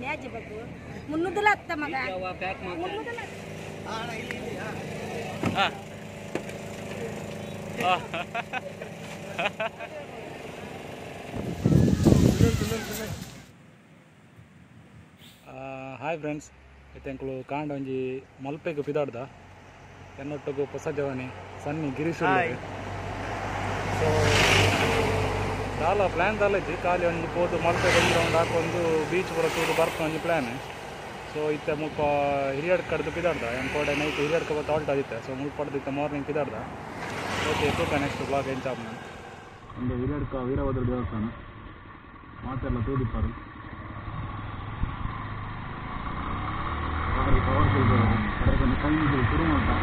ಮ್ಯಾಜ್ ಬೇಕು ಮುನ್ನೂದಲ್ಲ ಹತ್ತ ಮಗ. ಮುನ್ನೂದಲ್ಲ ಹಾಯ್ ಫ್ರೆಂಡ್ಸ್ ಇತ್ತೆಂಕ್ಳು ಕಾಂಡ ಒಂಜಿ ಮಲ್ಪೆಗೆ ಪಿದಾಡ್ದ. ಎನ್ನೊಟ್ಟಗು ಹೊಸ ಜವಾನಿ ಸನ್ನಿ ಗಿರೀಶ್ ಸೊ ದಾಲ ಪ್ಲ್ಯಾನ್ ದಾಲ ಇಜ್ಜಿ ಖಾಲಿ ಒಂಜಿ ಪೋದು ಮಲ್ಪೆ ಒಂದು ರೌಂಡ್ ಹಾಕೊಂಡು ಬೀಚ್ ಪೂರ ತೂದು ಬರ್ಪ ಒಂಜಿ ಪ್ಲ್ಯಾನ್ ಸೊ ಇತ್ತೆ ಮುಲ್ಪ ಹಿರಿಯಡ್ ಕಡ್ದು ಪಿದಾಡ್ದ ಎಂಕೋಡೆ ನೈಟ್ ಹಿರಿಯಡ್ಕ ಬತ್ತ ಆಲ್ಟ್ ಆದಿತ್ತೆ ಸೊ ಮುಲ್ಪಡ್ದು ಇತ್ತೆ ಮಾರ್ನಿಂಗ್ ಪಿದಾಡ್ದ ಓಕೆ ತೂಕ ನೆಕ್ಸ್ಟ್ ಬ್ಲಾಗ್ ಎಂಚಾಪ್ ಒಂದು ಹಿರಿಯಡ್ಕ ವೀರಭದ್ರ ದೇವಸ್ಥಾನ ಮಾತೆಲ್ಲ ತೂದಿಪ್ಪಾರು ಭಾರಿ ಪವರ್ಫುಲ್ ಅದಕ್ಕೊಂದು ಕೈಗೆ ಶುರು ಮಾಡ್ತಾ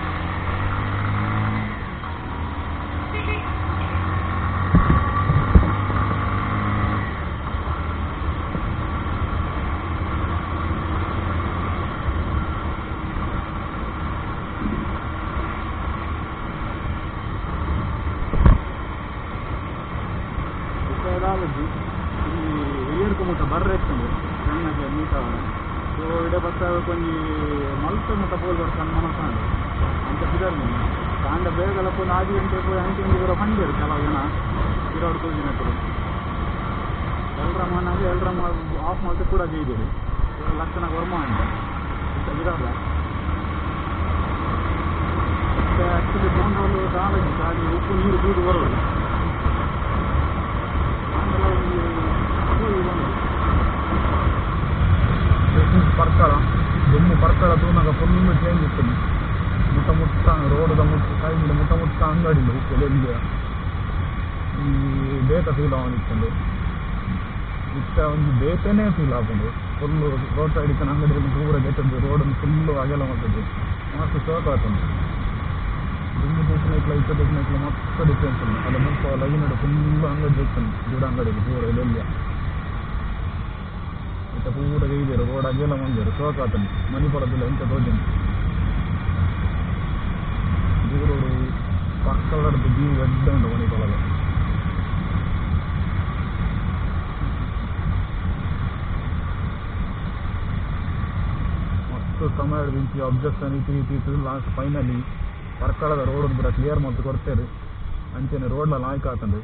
ಮನಾಗಿ ಎಲ್ರ ಆಫ್ ಮಾಡ್ತಾ ಕೂಡ ಜೈದಿರಿ ಲಕ್ಷಣ ವರ್ಮ ಅಂತ ಅಂತ ಬಿಡಲ್ಲ ಮತ್ತೆ ಆ್ಯಕ್ಚುಲಿ ಬೋಂಡೋಲು ಕಾಲೇಜ್ ಖಾಲಿ ಉಪ್ಪು ನೀರು ಬೀದು ಬರೋದು ಆಮೇಲೆ ಒಂದು ಹೋಗಿ ಬಂದು ಪರ್ಕಳ ದುಮ್ಮು ಪರ್ಕಳ ತೂನಾಗ ಫುಲ್ ಚೇಂಜ್ ಇತ್ತು ಮುಟ್ಟ ಮುಟ್ಟ ರೋಡದ ಮುಟ್ಟ ಸೈಡ್ ಮುಟ್ಟ ಮುಟ್ಟ ಅಂಗಡಿಲು ಎಲ್ಲಿ ಈ ಬೇತ ಫೀಲ್ ಅವನಿತ್ತಂದು ಇತ್ತ ಒಂದು ಬೇತನೇ ಫೀಲ್ ಆಗುದು ಫುಲ್ ರೋಡ್ ಸೈಡ್ ಇತ್ತ ಅಂಗಡಿ ಪೂರ ಗೆಟ್ಟದ್ದು ರೋಡ್ ಫುಲ್ ಅಗೆಲ್ಲ ಮಾಡ್ತದ್ದು ಮಸ್ತ್ ಶೋಕ ಆಗ್ತದೆ ದುಮ್ಮು ತೂಕಿನ ಇಟ್ಲ ಇತ್ತ ತೂಕಿನ ಇಟ್ಲ ಮಸ್ತ್ ಡಿಫ್ರೆನ್ಸ್ ಉಂಟು ಅಲ್ಲ ಮುಪ್ಪ ಲಗಿನಡು ಫುಲ್ ಅಂಗಡಿ ಇರ್ತದೆ ಗಿಡ ಅಂಗಡಿ ಪೂರ ಎಲ್ಲೆಲ್ಲ ಇತ್ತ ಪೂರ ಗೈದೇರು ರೋಡ್ ಅಗೆಲ್ಲ ಮಂದಿರು ಶೋಕ ಆತನು ಮನಿ ಪಡದಿಲ್ಲ ಎಂತ ತೋಜನು ದೂರೋಡು ಪಕ್ಕದದ್ದು ಜೀವ ಎಡ್ಡ ಉಂಟು ಮನಿ ಸಮಯ ದಿಂಚಿ ಅಬ್ಜೆಕ್ಷನ್ ಇತ್ತು ಇತ್ತು ಇತ್ತು ಲಾಸ್ಟ್ ಫೈನಲಿ ಪರ್ಕಳದ ರೋಡ್ ಪೂರ ಕ್ಲಿಯರ್ ಮಾಡ್ತು ಕೊಡ್ತೇವೆ. ಅಂಚೆನೆ ರೋಡ್ಲ ಲಾಯ್ಕ್ ಆತಂದು.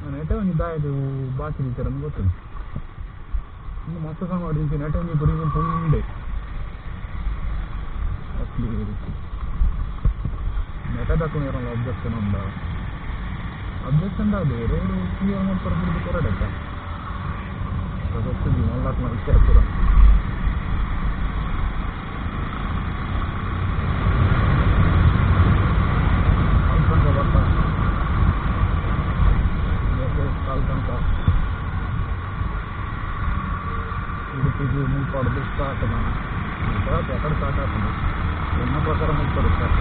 ನಾನು ನೆಟ್ಟೆ ಒಂದು ದಾಯದು ಬಾಕಿ ದೀಚಾರ ಗೊತ್ತುಂಟು. ಇನ್ನು ಮಸ್ತ್ ಸಮಯ ದಿಂಚಿ ನೆಟೆ ಒಂದು ಪುರಿ ಪುಂಡೆ ಅಸ್ಲಿ ನೆಟದಕ್ಕೂ ಇರಲ್ಲ ಅಬ್ಜೆಕ್ಷನ್ ಉಂಡ. ಅಬ್ಜೆಕ್ಷನ್ ಅದು ರೋಡ್ ಕ್ಲಿಯರ್ ಮಾಡ್ತಾರೆ ಬಿಡುದು ಕೊರಡಕ್ಕ ಗೊತ್ತಿದ್ವಿ ಮಲ್ಲಾಕ್ನ ವಿಚಾರ ಕೂಡ ఇక్కడ స్టార్ట్ తర్వాత ఎక్కడ స్టార్ట్ అవుతుంది ఉన్న ప్రకారం ఇక్కడ స్టార్ట్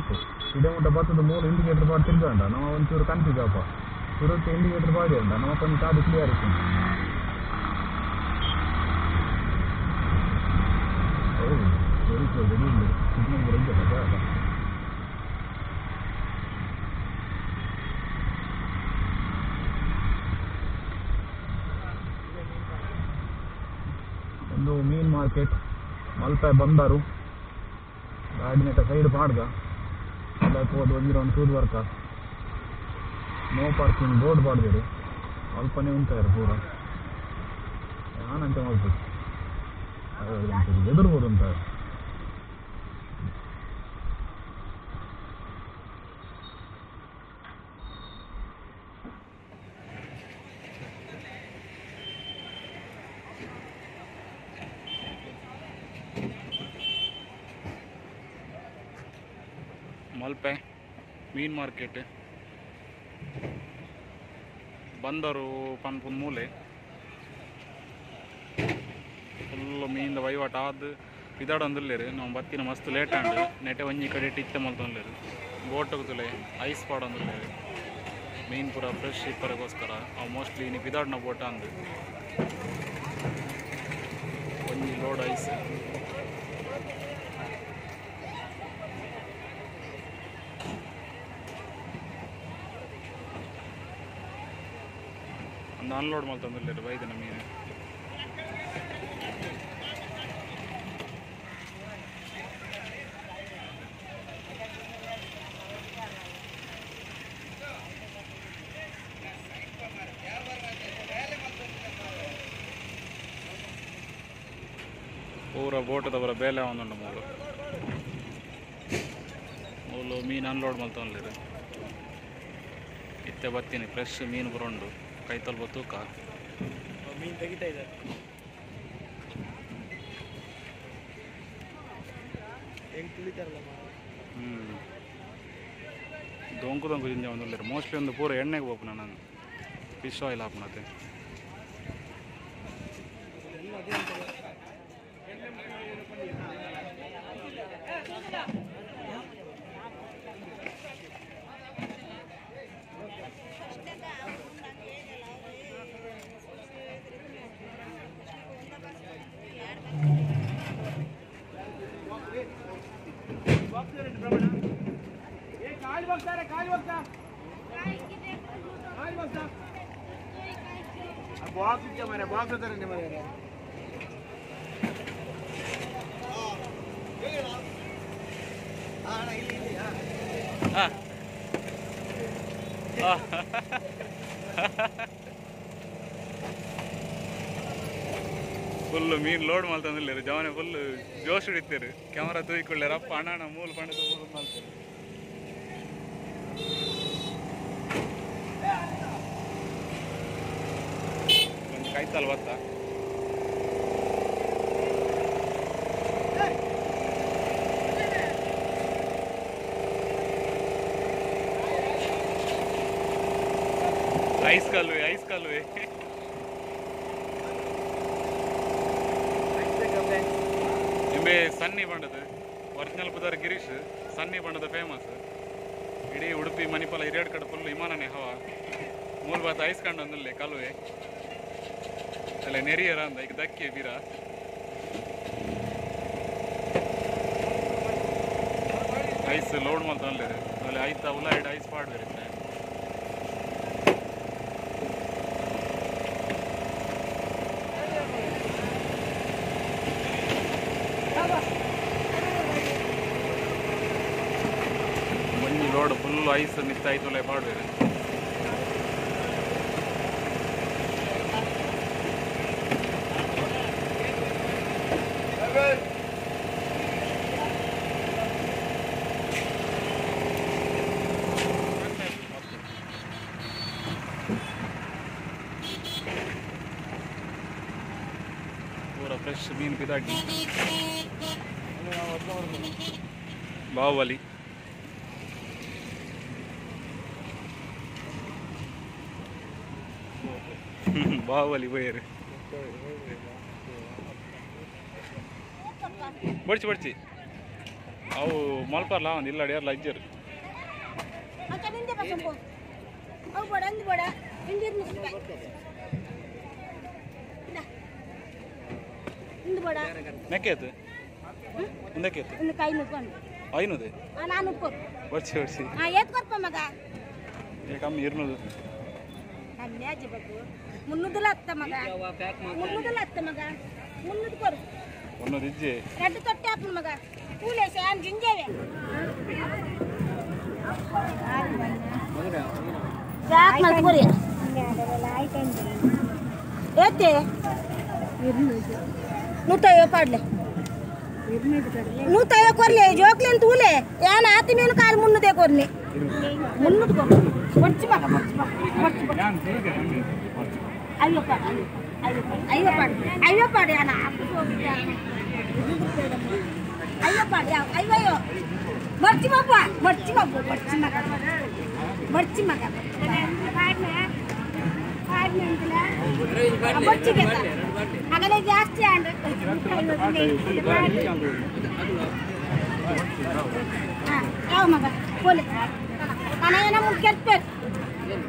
ಇರ್ತದೆ ಒಂದು ತಪ್ಪು. ಇಡೇ ಮುಟ್ಟ ಬರ್ತದ ಮೂರು ಇಂಡಿಕೇಟರ್ ಪಾಡ್ ತಿರ್ಗಂಡ ನಾವು ಒಂಚೂರು ಕನ್ಫ್ಯೂಸ್ ಅಪ್ಪ ಸುರಕ್ಕೆ ಇಂಡಿಕೇಟರ್ ಪಾಡಿ ಅಂಡ ನಮ್ಮ ಕೊಂಚ ಕಾದು ಕ್ಲಿಯರ್ ಇತ್ತು. ಸಿಗ್ನಲ್ ಬರೋದು ಒಂದು ಮೀನ್ ಮಾರ್ಕೆಟ್ ಮಲ್ಪೆ ಬಂದರು ಗಾಡಿನ ಸೈಡ್ ಮಾಡ್ದ ಅದಕ್ಕೆ ಹೋದ ಒಂದಿರ ಒಂದು ತೂದು ವರ್ಕ ನೋ ಪಾರ್ಕಿಂಗ್ ಬೋರ್ಡ್ ಬಾಡ್ದಿರು ಅಲ್ಪನೇ ಉಂಟಾರು ಪೂರ ನಾನಂತ ಮಾಡ್ಬೇಕು ಎದುರ್ಬೋದು ಅಂತ ಮಲ್ಪೆ, ಮೀನ್ ಮಾರ್ಕೆಟ್, ಬಂದರು ಪನ್ಪುನ್ ಮೂಲೆ. ಫುಲ್ ಮೀನ್ ವಹಿವಾಟ ಆದ ಪಿದಾಡ ಅಂದಿಲ್ಲೇರು ನಾವು ಬತ್ತಿನ ಮಸ್ತ್ ಲೇಟ್ ಆಂಡ್ ನೆಟೆ ಒಂಜಿ ಕಡೆ ಟಿತ್ತೆ ಮಲ್ತಂದ್ಲೇರು ಬೋಟ್ ಹೋಗ್ತಲೆ ಐಸ್ ಪಾಡ್ ಅಂದಿಲ್ಲೇರು. ಮೀನ್ ಪೂರ ಫ್ರೆಶ್ ಇಪ್ಪರಗೋಸ್ಕರ, ಅವು ಮೋಸ್ಟ್ಲಿ ಇನ್ನು ಪಿದಾಡ್ನ ಬೋಟ್ ಅಂದು. ಒಂಜಿ ಲೋಡ್ ಐಸ್ ಒಂದು ಅನ್ಲೋಡ್ ಮಲ್ತಂದಿಲ್ಲೇರು ಬೈದಿನ ಮೀನ್. ಪೂರ ಬೋಟದವರ ಬೇಲೆ ಒಂದುಂಡು ಮೂಲು ಮೂಲು ಮೀನು ಅನ್ಲೋಡ್ ಮಲ್ತೊಂದಿರು ಇತ್ತೆ ಬರ್ತೀನಿ ಫ್ರೆಶ್ ಮೀನು ಬರೋಂಡು. ಕೈ ತೊಲ್ಬ ತೂಕ ಮೀನು ತೆಗಿತಾ ಇದ್ದಾರೆ. ಹೆಂಗೆ ತುಳಿತಾರಲ್ಲ ಹ್ಞೂ ದೊಂಕು ದೊಂಕು ಜಿಂಜ ಒಂದಿಲ್ಲ ಮೋಸ್ಟ್ಲಿ ಒಂದು ಪೂರ ಎಣ್ಣೆಗೆ ಹೋಗ್ನ ನಾನು. ಫಿಶ್ ಆಯಿಲ್ ಹಾಕ್ನತೆ ಬಾಕ್ಸ್ ಇದ್ದ ಮರ ಬಾಕ್ಸ್ ಹತ್ತಾರ ಮರ ಹಾಂ. ಫುಲ್ ಮೀನು ಲೋಡ್ ಮಾಡ್ತಂದಿಲ್ಲ ಜವನೆ ಫುಲ್ ಜೋಶ್ ಹಿಡಿತೀರಿ. ಕ್ಯಾಮ್ರಾ ತೂಯಿಕೊಳ್ಳಾರ ಅಪ್ಪ ಅಣ್ಣ ಮೂಲ ಪಣ್ಣ ಮಾಡ್ತಾರೆ ಬತ್ತ ಐಸ್ ಕಾಲುವೆ ಐಸ್ ಕಾಲುವೆ ನಿಂಬೆ ಸನ್ನಿ ಬಂಡದ ಒರಿಜಿನಲ್ ಬುದಾರ್ ಗಿರೀಶ್, ಸನ್ನಿ ಬಣ್ಣದ ಫೇಮಸ್ ಇಡೀ ಉಡುಪಿ ಮಣಿಪಾಲ ಹಿರಿಯಡ್ ಕಡೆ ಫುಲ್ ವಿಮಾನನೇ ಹವಾ. ಮೂಲ ಬಾತ್ ಐಸ್ ಕಂಡು ಅಂದಲ್ಲಿ ಕಾಲುವೆ. ಅಲ್ಲ ನೆರಿಯರ ಅಂದ ಈಗ ದಕ್ಕಿ ಬೀರ ಐಸ್ ಲೋಡ್ ಮಾಡ್ತಾನೆ ಅಲ್ಲಿ ಆಯ್ತಾ ಉಲ ಇಡ ಐಸ್ ಪಾಡ್ಬೇರೆ ಮಂಜಿ ಲೋಡ್ ಫುಲ್ ಐಸ್ ನಿತ್ತಾಯ್ತು ಲೈ ಪಾಡ್ಬೇರೆ ಪೂರ ನಿಂದೆ ಪಸಂಪು ಬಡ್ಸಿ ಬಡ್ಸಿ ಅವು ಮಲ್ಪಾರಲ್ಲ ಒಂದು ಇಲ್ಲ ಬಡ ನೆಕ್ಕೆತ್ತು ಹಿಂದಕ್ಕೆತ್ತು ಇನ್ನು ಕೈ ನುಕ್ಕೊಂಡು ಐನೂದೆ? ಬಡ್ಸಿ ಬಡ್ಸಿ ಕಮ್ಮಿ ಇರ್ನೂದು. ಅಲ್ಲೇ ಅಜ್ಜಿ ಬೇಕು ಮುನ್ನೂದಲ್ಲ ಹತ್ತ ಮಗ ಮುನ್ನೂದಲ್ಲ ಹತ್ತ ಮಗ ಮುನ್ನೂದು ಕೊರು ಒಂದೊಂದು ಇಜ್ಜೆ ಎರಡು ತೊಟ್ಟೆ ಹಾಪು ಮಗ ಕೂಲೆ ಸ್ಯಾನ್ ಜಿಂಜೇವೆ ಯಾಕೆ ಮಲ್ಕೊರಿ ಏತೆ ನೂತೈವ ಪಾಡ್ಲೆ ನೂತೈವ ಕೊರ್ಲೆ ಜೋಕ್ಲೆ ಅಂತ ಹೂಲೆ ಯಾನ್ ಆತಿ ಮೀನು ಕಾಲು ಮುನ್ನದೆ ಕೊರ್ನಿ ಮುನ್ನದು ಕೊರ್ ಬರ್ಚಿ ಮಗ ಬರ್ಚಿ ಮಗ ಅಯ್ಯೋ ಪಾಡ್ ಅಯ್ಯೋ ಪಾಡ್ ಅಯ್ಯೋ ಪಾಡ್ ಅಯ್ಯೋ ಪಾಡ್ ಯಾನ ಅಯ್ಯೋ ಪಾಡ್ ಯಾವ ಅಯ್ಯೋ ಅಯ್ಯೋ ಬರ್ಚಿ ಮಬ್ಬ ಬರ್ಚಿ ಮಬ್ಬ ಬರ್ಚಿ ಮಗ ಬರ್ಚಿ ಮಗ. ಕಡಿಮೆ ಉಂಟಲ್ಲ ಬೊಚ್ಚಿಗೆ ಹಾಗಾದ್ರೆ ಜಾಸ್ತಿ ಆಂಡ್ ಯಾವ ಮಗ? ಪೋಲಿ ನನಗೇನ ಮುಂದೆ ಕೆಲ್ಪೇರು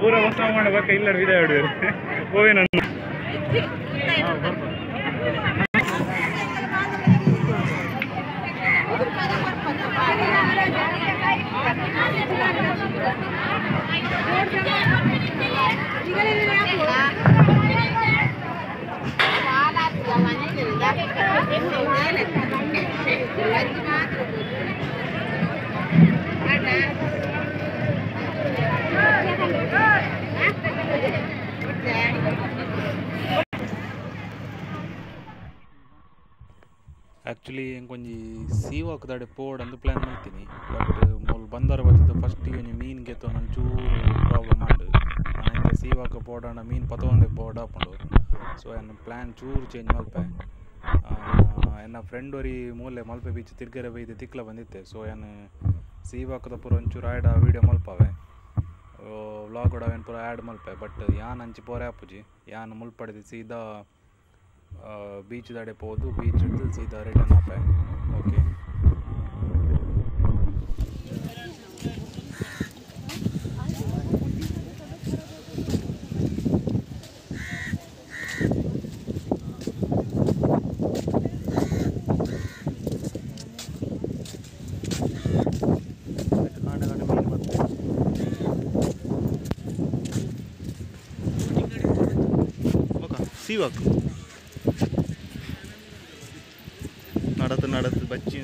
ಪೂರ ಹೊಸ ಮಾಡಬೇಕ ಇಲ್ಲ ವಿಧ ಹಿಡಿದ್ರು ಆ್ಯಕ್ಚುಲಿ ಕೊಂಜಿ ಸೀವಾಕ್ ದಾಡೆ ಪೋಡ್ ಅಂದು ಪ್ಲ್ಯಾನ್ ಮಾಡ್ತೀನಿ. ಬಟ್ ಮೊಲ್ ಬಂದರ ಬತ್ತಿದ್ದು ಫಸ್ಟ್ ಒಂಜಿ ಮೀನ್ ಗೆತ್ತು ಒಂಚೂರು ಪ್ರಾಬ್ಲಮ್ ಮಾಡು ನಾನು ಸೀವಾಕ ಪೋಡಾಂಡ ಮೀನ್ ಪತೊಂದೆ ಪೋಡ್ ಹಾಕೊಂಡು. ಸೊ ಎನ್ನ ಪ್ಲ್ಯಾನ್ ಚೂರು ಚೇಂಜ್ ಮಲ್ಪೆ ಎನ್ನ ಫ್ರೆಂಡ್ ಒರಿ ಮೂಲೆ ಮಲ್ಪೆ ಬೀಚ್ ತಿರ್ಗರೆ ಬೈದು ತಿಕ್ಲ ಬಂದಿತ್ತೆ ಸೊ ಏನು ಸೀವಾಕದ ಪೂರ ಒಂಚೂರು ಆ್ಯಡ್ ವೀಡಿಯೋ ಮಲ್ಪವೆ. ವ್ಲಾಗ್ ಕೂಡ ಏನು ಪೂರ ಆ್ಯಡ್ ಮಲ್ಪೆ. ಬಟ್ ಯಾನ್ ಅಂಚಿ ಪೋರೆ ಆಪುಜಿ ಯಾನ್ ಮುಲ್ಪಡಿದು ಸೀದಾ ಬೀಚ್ ದಾಡೆ ಪೋದು ಬೀಚ್ ಹಿಡ್ದು ಸೀದಾ ರಿಟರ್ನ್ ಆಪೆ ಓಕೆ ಸೀವಾಕ್ நடத்து பச்சு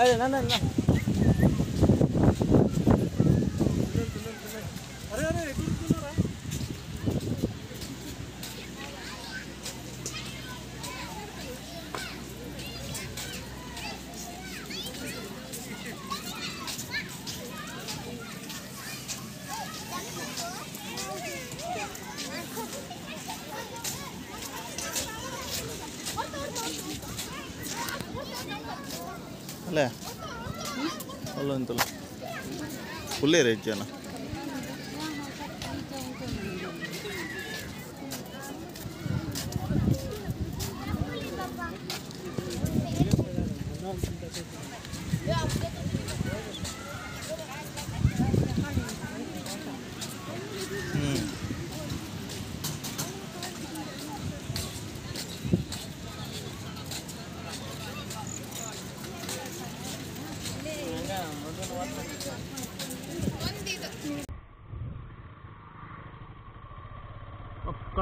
来来来来 ಅಲ್ಲ ಅಂತಲ್ಲ ಫುಲ್ಲೇ ರೇಟ್ ಜನ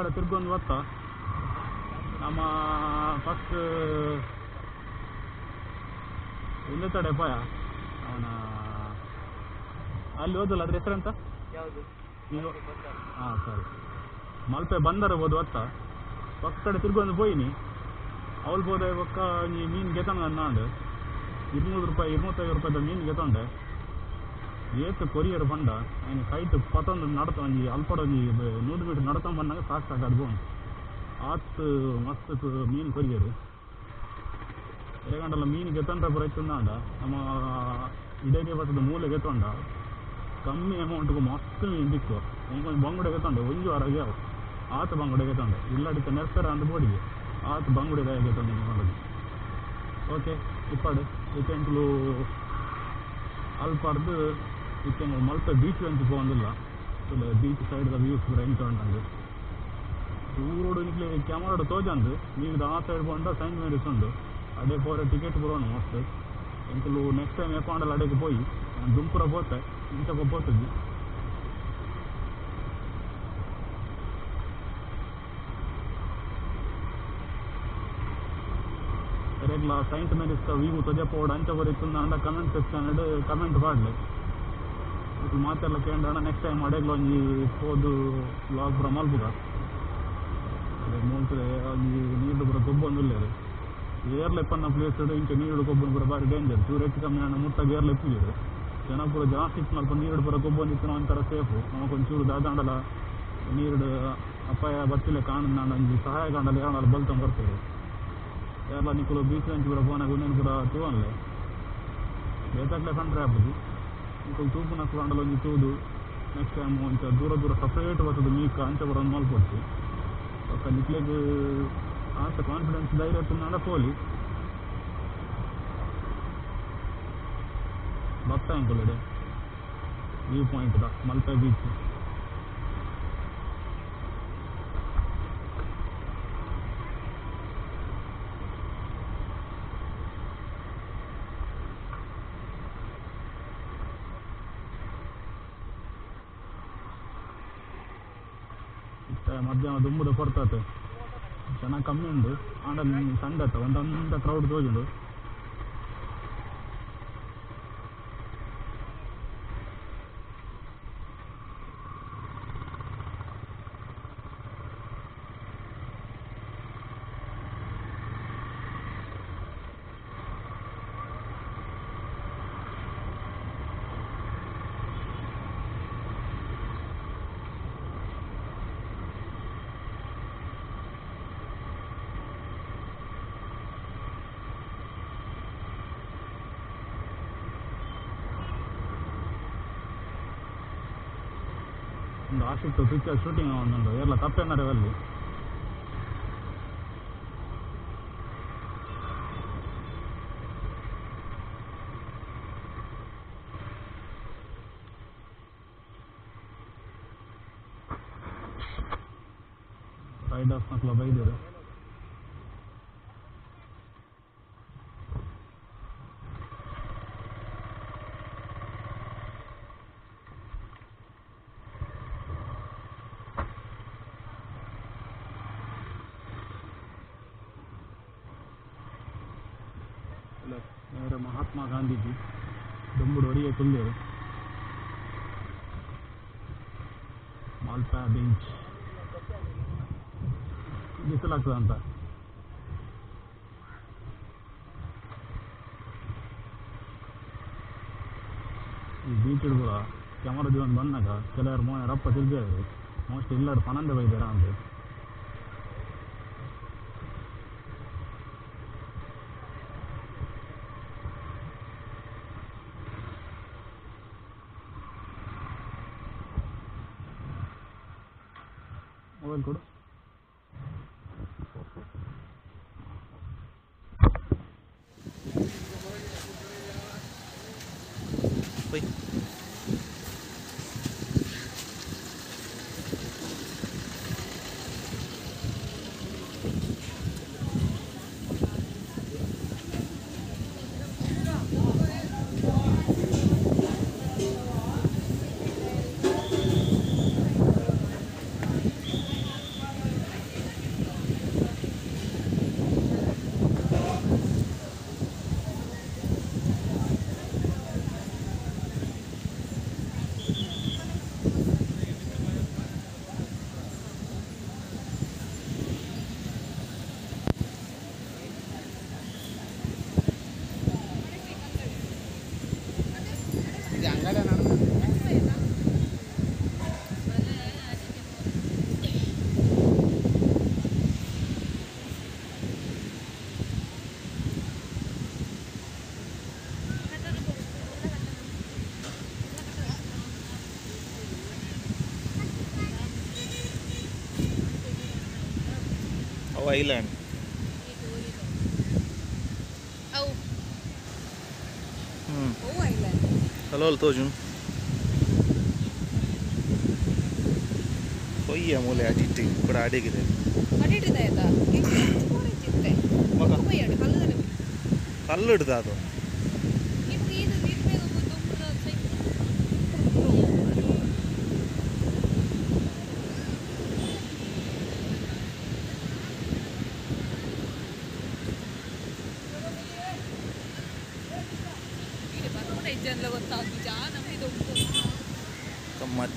ವಾರ ತಿರ್ಗೊಂದು ಹೊತ್ತ ನಮ್ಮ ಫಸ್ಟ್ ಒಂದೇ ತಡೆ ಪಾಯ ಅವನ ಅಲ್ಲಿ ಓದಲ್ಲ ಅದ್ರ ಹೆಸರೆಂತ ಅಂತ? ಹಾ ಸರಿ. ಮಲ್ಪೆ ಬಂದರೆ ಓದು ಹೊತ್ತ ಪಕ್ಕ ಕಡೆ ತಿರ್ಗೊಂಡು ಬೋಯಿನಿ ಅವಳು ಹೋದ ಪಕ್ಕ ನೀನು ಗೆತ್ತಂಗ ನಾಡು ಇನ್ನೂರು ರೂಪಾಯಿ ಇನ್ನೂತ್ತೈದು ರೂಪಾಯಿದ ಮೀನು ಗೆತ್ತೊಂಡೆ ಏತ ಕೊರಿಯರ್ ಬಂಡ ಆಯ್ನ ಕೈಟ್ ಪತೊಂದು ನಡತ ಒಂಜಿ ಅಲ್ಪಡ ಒಂಜಿ ನೂರು ಮೀಟರ್ ನಡತೊಂದು ಬಂದಾಗ ಸಾಕು ಸಾಕಾದ್ ಬೋನ್ ಆತ್ ಮಸ್ತ್ ಮೀನು ಕೊರಿಯರ್ ಎರಗಂಡಲ್ಲ ಮೀನು ಗೆತ್ತಂತ ಪ್ರಯತ್ನದ ನಮ್ಮ ಇಡೀ ಬರ್ತದ ಮೂಲೆ ಗೆತ್ತೊಂಡ ಕಮ್ಮಿ ಅಮೌಂಟ್ಗೂ ಮಸ್ತ್ ಮೀನು ಬಿಕ್ಕು ಒಂದು ಬಂಗುಡೆ ಗೆತ್ತೊಂಡೆ ಒಂದು ವಾರ ಆಗ್ಯಾವ ಆತ ಬಂಗುಡೆ ಗೆತ್ತೊಂಡೆ ಇಲ್ಲಾಡಿತ ನೆರ್ಸರ ಅಂದ ಬೋಡಿಗೆ ಆತ ಬಂಗುಡೆ ಗೆತ್ತೊಂಡೆ ಮಾಡೋದು ಓಕೆ ಇಪ್ಪಾಡು ಇತ್ತೆಂಟ್ಲು ಅಲ್ಪಾರ್ದು ಇತ್ತೆಂಗಳು ಮಲ್ಪೆ ಬೀಚ್ ಅಂತ ಪೋಂದಿಲ್ಲ ಬೀಚ್ ಸೈಡ್ ವ್ಯೂಸ್ ಪೂರ ಎಂಟು ಉಂಟು ಊರೋಡು ನಿಕ್ಲೆ ಕ್ಯಾಮರಾಡು ತೋಜಂದು ನೀವು ಆ ಸೈಡ್ ಬಂದ ಸೈನ್ ಮೇರಿಸ್ ಉಂಡು ಅದೇ ಪೋರೆ ಟಿಕೆಟ್ ಬರೋಣ ಮಸ್ತ್ ಎಂಕಲು ನೆಕ್ಸ್ಟ್ ಟೈಮ್ ಎಕೊಂಡಲ್ಲ ಅಡೆಗೆ ಪೋಯಿ ನಾನು ದುಂಪುರ ಪೋತೆ ಇಂಚ ಪೋತದ್ದಿ ರೆಗ್ಲ ಸೈಂಟ್ ಮೇರಿಸ್ಕ ವೀವು ತೊಜಪೋಡು ಅಂಚ ಬರೀತು ಅಂಡ ಕಮೆಂಟ್ ಸೆಕ್ಷನ್ ಕಮೆಂಟ್ ಪಾಡ್ಲೆ ಇದು ಮಾತೆಲ್ಲ ಕೇಳೋಣ ನೆಕ್ಸ್ಟ್ ಟೈಮ್ ಅಡೆಗ್ಲ ಒಂದು ಪೋದು ಲಾಗ್ ಪೂರ ಮಲ್ಪುಗ ಮೂಲ್ತರೆ ಒಂಜಿ ನೀರು ಪೂರ ಗೊಬ್ಬೊಂದು ಉಳ್ಳೇರು ಏರ್ಲ ಏರ್ಲೆಪ್ಪನ್ನ ಪ್ಲೇಸ್ ಇಂಚೆ ನೀರು ಗೊಬ್ಬ ಪೂರ ಬಾರಿ ಡೇಂಜರ್ ಚೂರು ಹೆಚ್ಚು ಕಮ್ಮಿ ಅಣ್ಣ, ಮುಟ್ಟಾಗಿ ಏರ್ಲ ಎಪ್ಪಿದ್ರು ಜನ ಕೂಡ ಜಾಸ್ತಿ ಇತ್ತು ಮಲ್ಪ ಬರೋ ಪೂರ ಗೊಬ್ಬೊಂದು ಇತ್ತು ಒಂಥರ ಸೇಫು ನಮಗೊಂಚೂರು ದಾದಾಂಡಲ ನೀರು ಅಪಾಯ ಬರ್ತಿಲ್ಲ, ಕಾಣ ನಾನು ಒಂಜಿ ಸಹಾಯ ಕಾಣಲ್ಲ ಯಾವಲ್ಲ ಬಲ್ತಂಗೆ ಬರ್ತೇವೆ ಯಾರಲ್ಲ ನಿಕ್ಕಲು ಬೀಚ್ ಅಂಚು ಪೂರ ಫೋನಾಗ ಒಂದೇನು ಕೂಡ ತೂವನ್ಲೆ ಬೇಕಾಗಲೇ ಕಂಡ್ರೆ ಆಗ್ಬೋದು. ಒಂದು ತೂಪು ನಕ್ಲಾಂಡಲ ಒಂದು ತೂದು ನೆಕ್ಸ್ಟ್ ಟೈಮ್ ಒಂದು ದೂರ ದೂರ ಸಪ್ರೇಟ್ ಬರ್ತದೆ ಮೀಕ ಅಂಚ ಬರೋದು ಮಲ್ಕೊಡ್ತಿ ಅಕ್ಕ ನಿಕ್ಲೆಗ್ ಆತ ಕಾನ್ಫಿಡೆನ್ಸ್ ಧೈರ್ಯ ತುಂಬ ಪೋಲಿ ಬರ್ತಾ ಉಂಟು ವ್ಯೂ ಪಾಯಿಂಟ್ ಮಲ್ಪೆ ಬೀಚ್ ಮಧ್ಯಾಹ್ನ ದುಂಬುದ ಕೊಡ್ತತೆ. ಜನ ಕಮ್ಮಿ ಉಂಡು. ಆಂಡ ಸಂಡತ್ತ ಒಂದೊಂದ ಕ್ರೌಡ್ ತೋಜುಂಡು ಒಂದು ಆಶಿತ್ತು ಪಿಕ್ಚರ್ ಶೂಟಿಂಗ್ ಒಂದುಂಡು ಎಲ್ಲ ತಪ್ಪೇನಾರೆ ಅಲ್ಲಿ ರೈಡರ್ಸ್ ಮಕ್ಕಳು ಬೈದರು ಗಾಂಧೀಜಿ ದೊಂಬುಡು ಒರಿಯ ಕುಲ್ಲೇರು ಮಾಲ್ಪಾ ಬೀಚ್ ಬಿಸಿಲಾಗ್ತದೆ ಅಂತ ಈ ಬೀಚ್ ಹಿಡ್ಬುಡ ಕ್ಯಾಮರಾ ದಿವನ್ ಬಂದಾಗ ಕೆಲವರು ಮೋ ರಪ್ಪ ತಿರ್ಗಿದ್ರು ಮೋಸ್ಟ್ ಇಲ್ಲಡು ಪನಂದೆ ಬೈದಾರ ಅಂತ ಅವು ಐಲ್ಯಾಂಡ್ ಅವು ಹ್ಞೂ ಅವು ಇಲ್ಲ ಹಲೋ ಅಲ್ಲಿ ತೋಜು ಕೊಯ್ಯ ಮೂಲೆ ಅಡಿಟ್ಟು ಕೂಡ ಅಡಿಗಿದೆ ಅಡಿಟ್ಟಿದೆ ಆಯ್ತಾ ಚಿತ್ತೆ ಮಗ ಉಪಯೋಗ ಕಲ್ಲದಲ್ಲಿ ಕಲ್ಲು ಹಿಡ್ದ ಅದು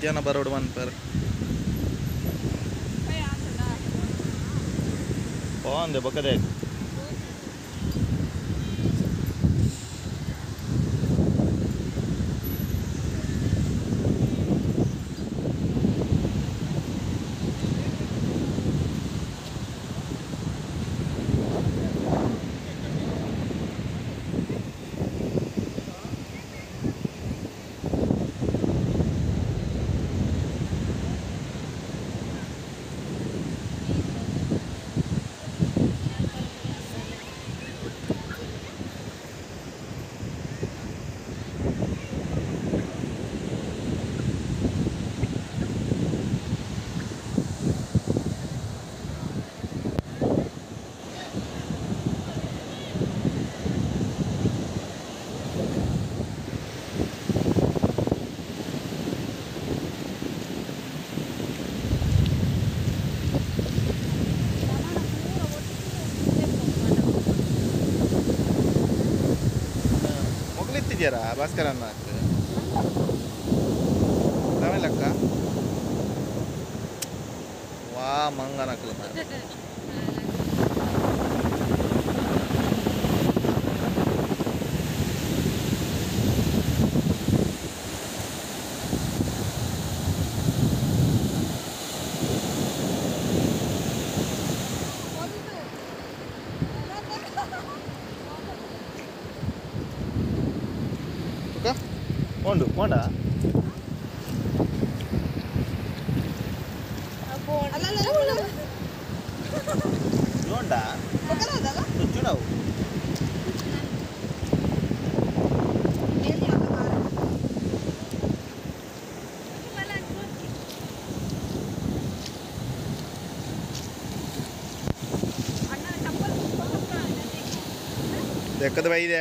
મધ્યના બરોડવાન પર કોણ દે બકરે ಬಾಂದೆ ಬಕ್ಕದೆ ಮೊಗಲಿತ್ತಿದ್ಯಾರ ಭಾಸ್ಕರ ಅನ್ನ ಲೆಕ್ಕ ವಾ ಮಂಗನಕ್ಲ ಉಂಡು ಮೊಂಡ ಜೋಂಡ ನುಚ್ಚು ನಾವು ಲೆಕ್ಕದ ಬೈದೆ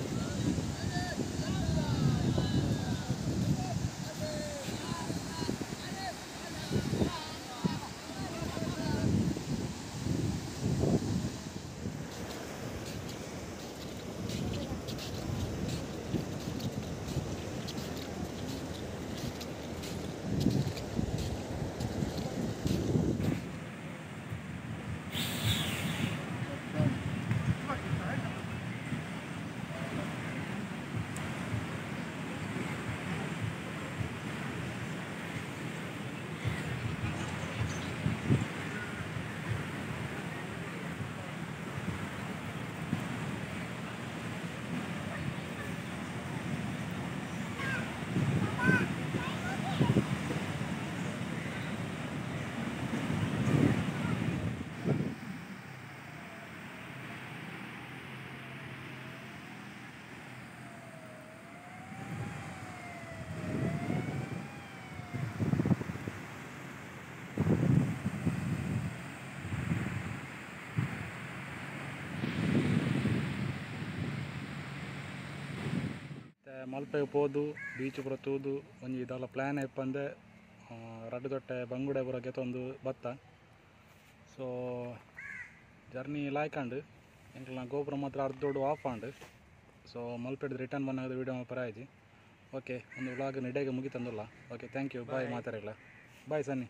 ಮಲ್ಪೆಗೆ ಪೋದು ಬೀಚ್ ಪೂರ ತೂದು ಒಂಜಿ ಇದೆಲ್ಲ ಪ್ಲ್ಯಾನ್ ಇಪ್ಪಂದೆ ರಡ್ಡು ದೊಟ್ಟೆ ಬಂಗುಡೆ ಪೂರ ಗೆತ್ತೊಂದು ಬತ್ತ. ಸೊ ಜರ್ನಿ ಲಾಯ್ಕಂಡು ಎಂಕ್ಲ ಗೋಪುರ ಮಾತ್ರ ಅರ್ಧ ದೊಡ್ಡ ಆಫ್ ಆಂಡು ಸೊ ಮಲ್ಪೆಡ್ದು ರಿಟರ್ನ್ ಬಂದಾಗ ವೀಡಿಯೋ ಪರಾಯ್ಜಿ ಓಕೆ ಒಂದು ವ್ಲಾಗ್ ನೆಡೆಗೆ ಮುಗಿತಂದುಲ್ಲ. ಓಕೆ ಥ್ಯಾಂಕ್ ಯು ಬಾಯ್ ಮಾತಾಡಿಲ್ಲ ಬಾಯ್ ಸನ್ನಿ